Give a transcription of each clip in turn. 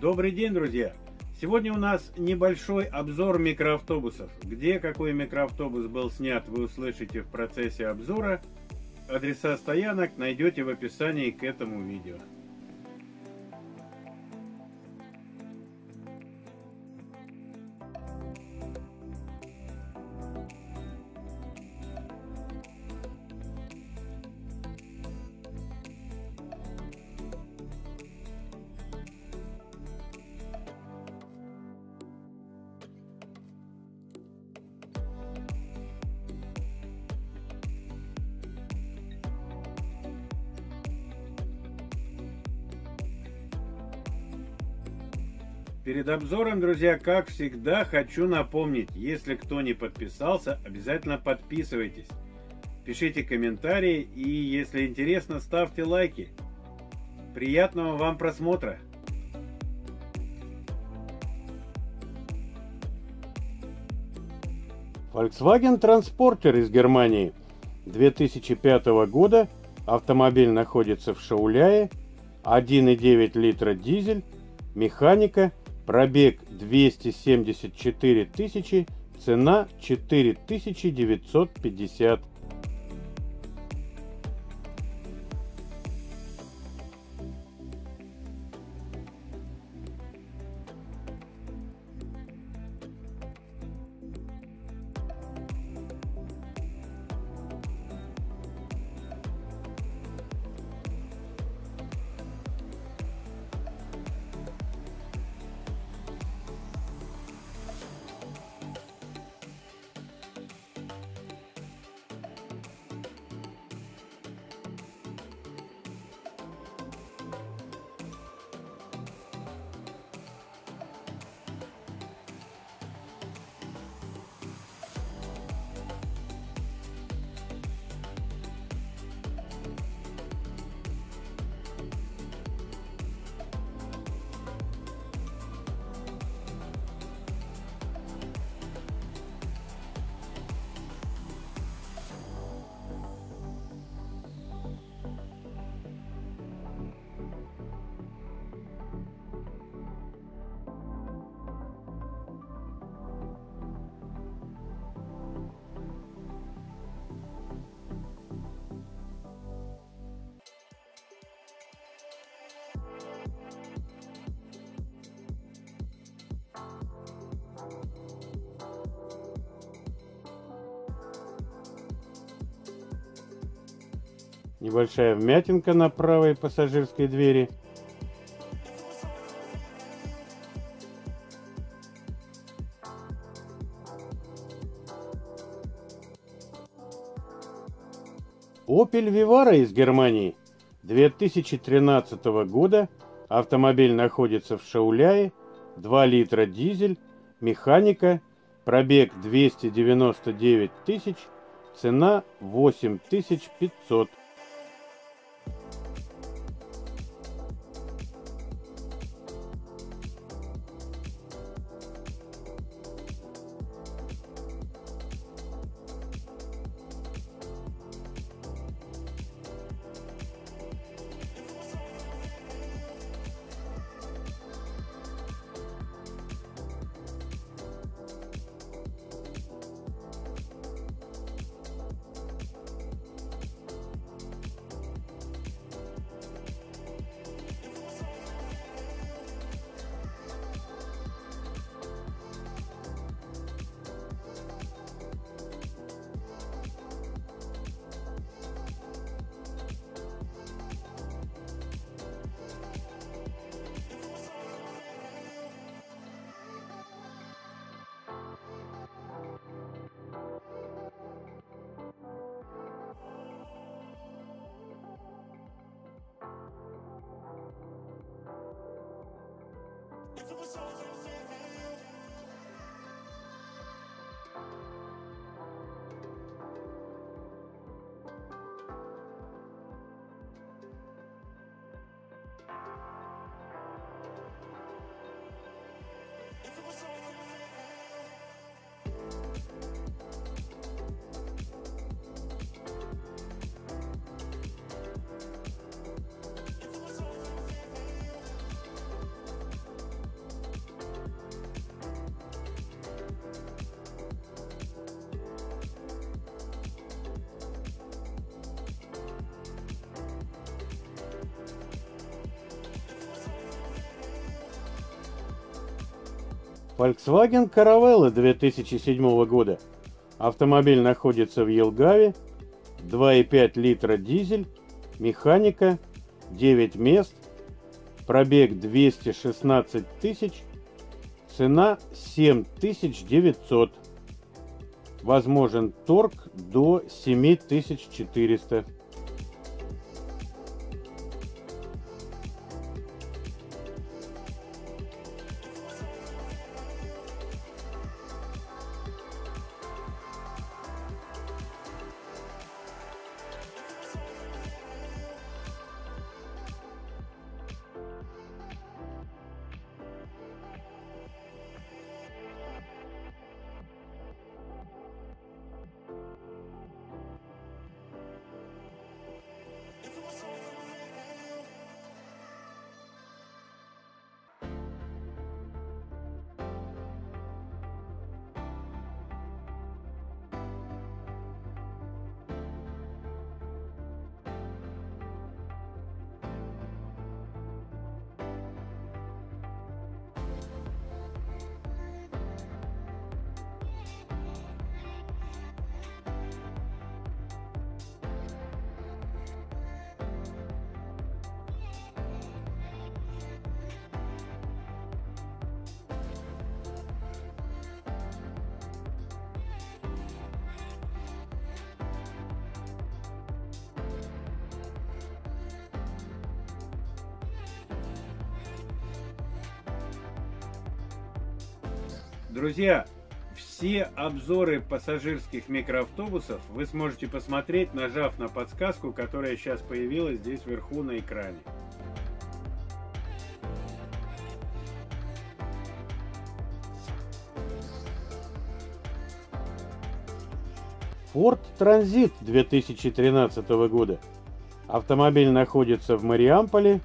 Добрый день, друзья! Сегодня у нас небольшой обзор микроавтобусов. Где какой микроавтобус был снят, вы услышите в процессе обзора. Адреса стоянок найдете в описании к этому видео. Перед обзором, друзья, как всегда, хочу напомнить, если кто не подписался, обязательно подписывайтесь. Пишите комментарии и, если интересно, ставьте лайки. Приятного вам просмотра! Volkswagen Transporter из Германии 2005 года. Автомобиль находится в Шауляе. 1,9 литра дизель. Механика Пробег 274 тысячи, цена 4950 Небольшая вмятинка на правой пассажирской двери. Opel Vivara из Германии 2013 года. Автомобиль находится в Шауляе. 2 литра дизель. Механика. Пробег 299 тысяч. Цена 8500 to a. Volkswagen Caravella 2007 года. Автомобиль находится в Елгаве. 2,5 литра дизель. Механика. 9 мест. Пробег 216 тысяч. Цена 7900. Возможен торг до 7400. Друзья, все обзоры пассажирских микроавтобусов вы сможете посмотреть, нажав на подсказку, которая сейчас появилась здесь вверху на экране. Ford Transit 2013 года. Автомобиль находится в Мариамполе,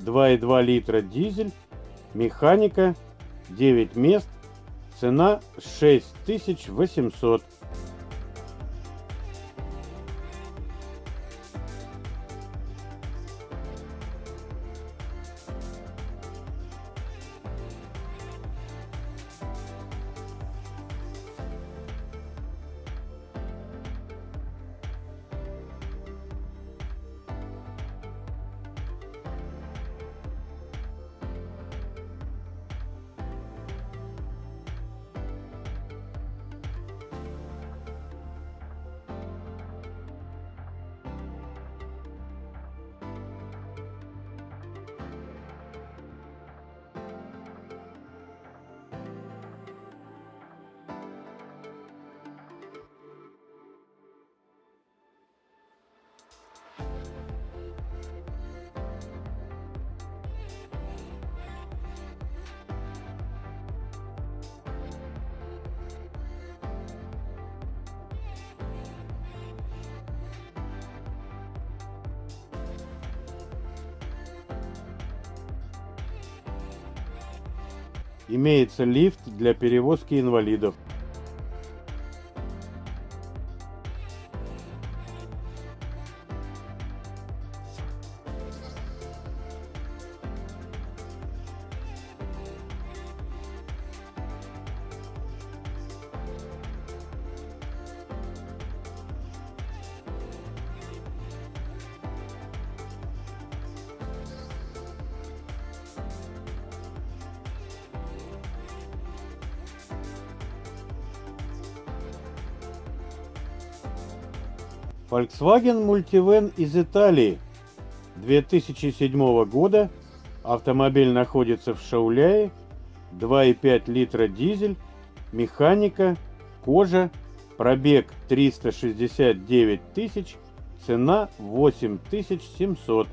2,2 литра дизель, механика, 9 мест, Цена 6800. Имеется лифт для перевозки инвалидов. Volkswagen Multivan из Италии 2007 года. Автомобиль находится в Шауляе. 2,5 литра дизель, механика, кожа, пробег 369 тысяч, цена 8700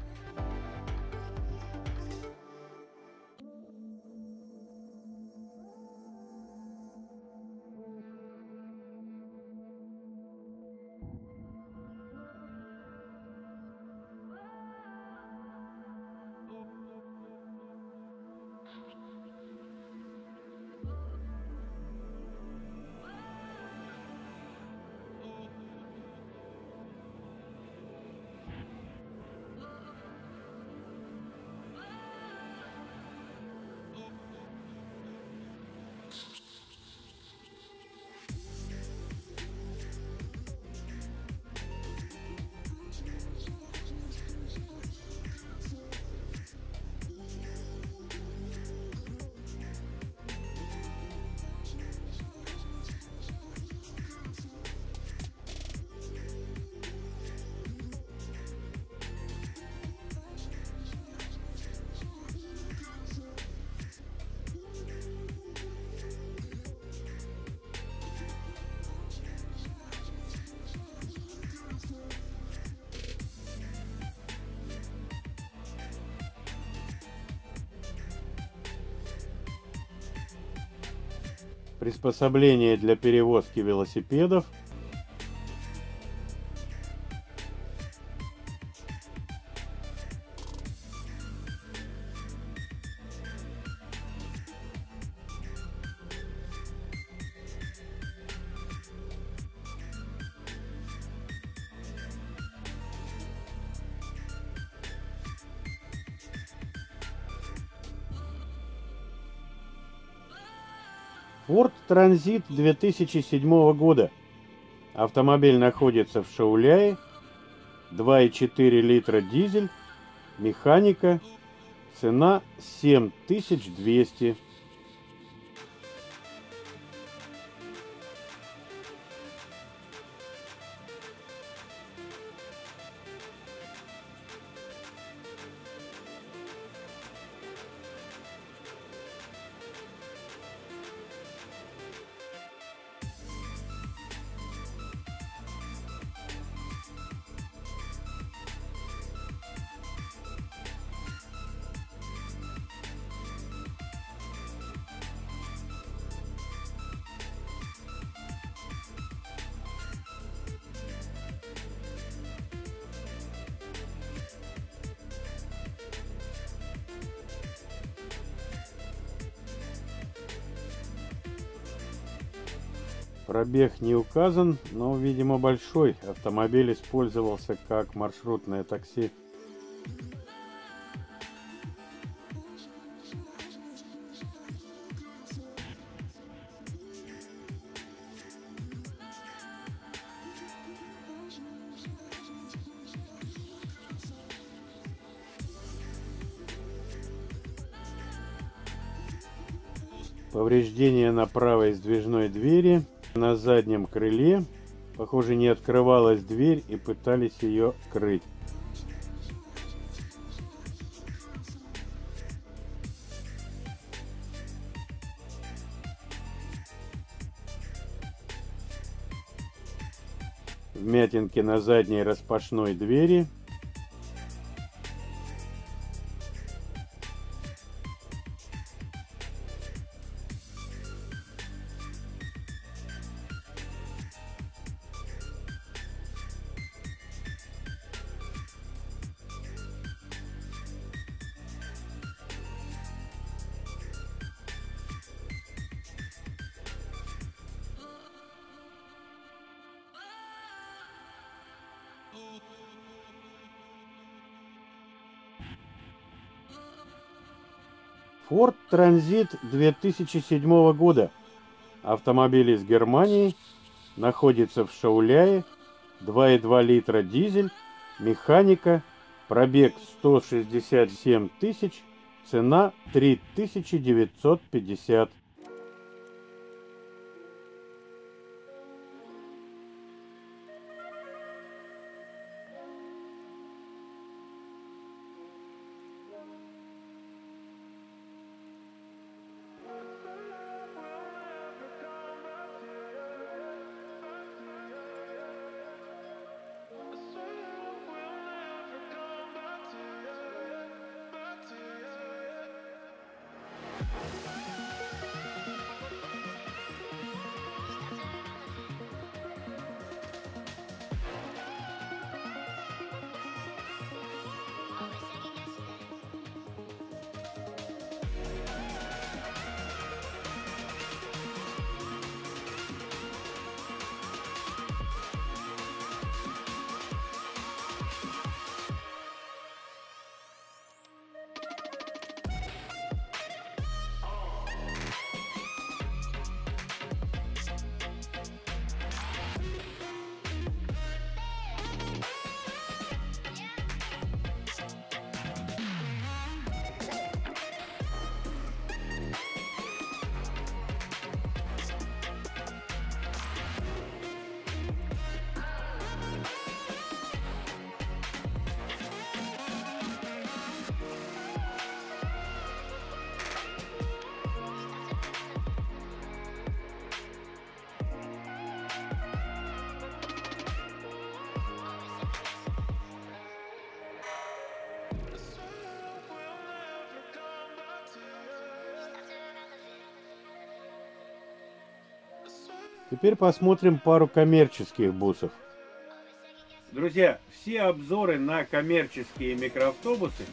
приспособление для перевозки велосипедов, Ford Transit 2007 года. Автомобиль находится в Шауляе. 2,4 литра дизель. Механика. Цена 7200 Пробег не указан, но, видимо, большой. Автомобиль использовался как маршрутное такси. Повреждения на правой сдвижной двери на заднем крыле, похоже, не открывалась дверь и пытались ее крыть. Вмятинки на задней распашной двери – Transit 2007 года. Автомобиль из Германии. Находится в Шауляе. 2,2 литра дизель. Механика. Пробег 167 тысяч. Цена 3950 Теперь посмотрим пару коммерческих бусов. Друзья, все обзоры на коммерческие микроавтобусы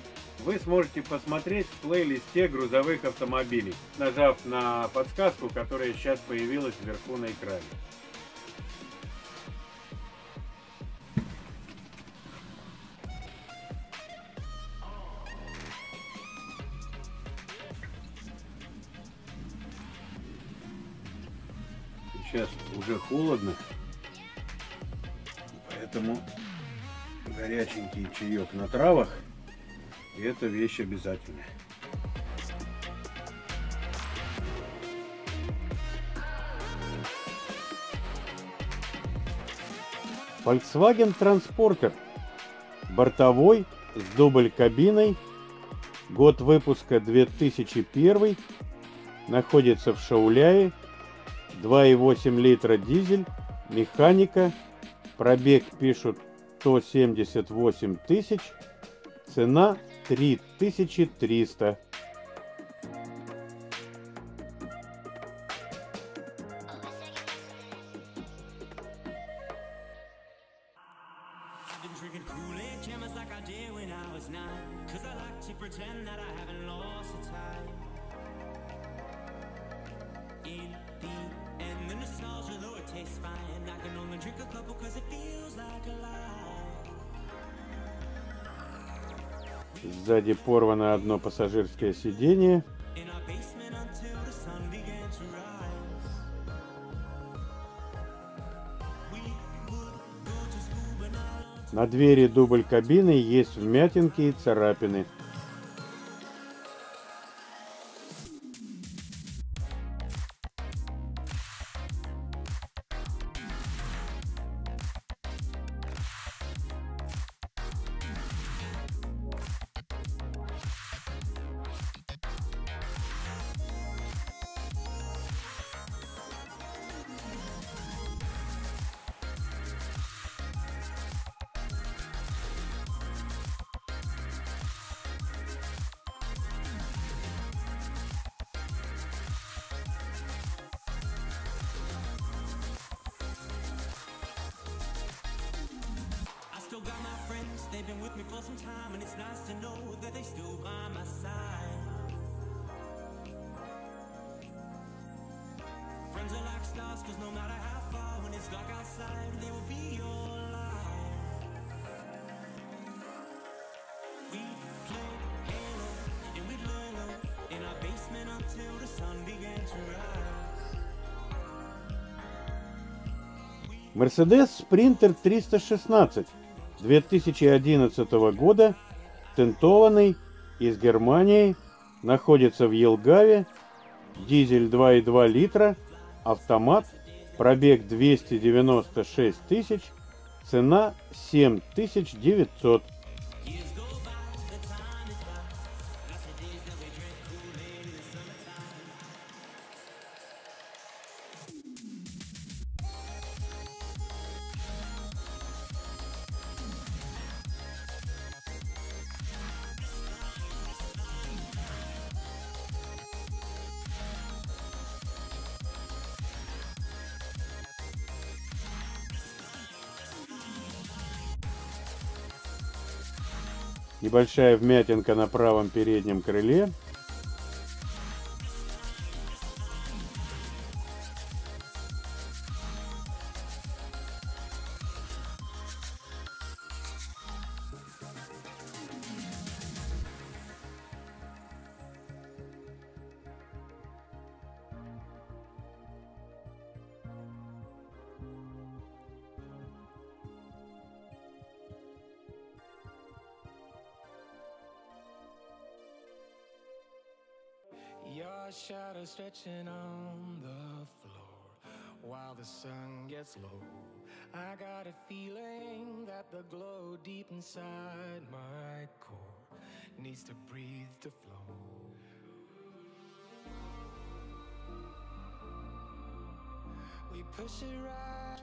вы сможете посмотреть в плейлисте грузовых автомобилей, нажав на подсказку, которая сейчас появилась вверху на экране. Уже холодно, поэтому горяченький чаек на травах – это вещь обязательная. Volkswagen Transporter. Бортовой, с дубль кабиной. Год выпуска 2001. Находится в Шауляе. 2,8 литра дизель. Механика. Пробег пишут 178 тысяч. Цена 3300. Drinking Kool-Aid, chemist like I did when I was nine Cause I like to pretend that I haven't lost the time tastes fine I can only drink a couple cause it feels like a lie Сзади порвано одно пассажирское сиденье. На двери дубль кабины есть вмятинки и царапины. They've been with me for some time and it's nice to know that they still by my side Friends are like stars cause no matter how far when it's dark outside they will be your light We played Halo and we'd low in our basement until the sun began to rise Mercedes Sprinter 316 2011 года, тентованный, из Германии, находится в Елгаве, дизель 2,2 литра, автомат, пробег 296 тысяч, цена 7900 Небольшая вмятинка на правом переднем крыле. Your shadow stretching on the floor while the sun gets low. I got a feeling that the glow deep inside my core needs to breathe to flow.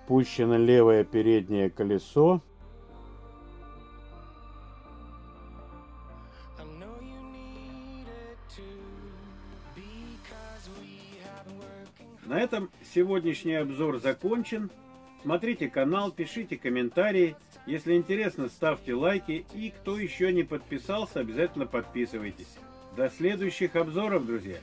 Спущено левое переднее колесо. Этом сегодняшний обзор закончен. Смотрите канал, пишите комментарии. Если интересно, ставьте лайки. И кто еще не подписался, обязательно подписывайтесь. До следующих обзоров, друзья!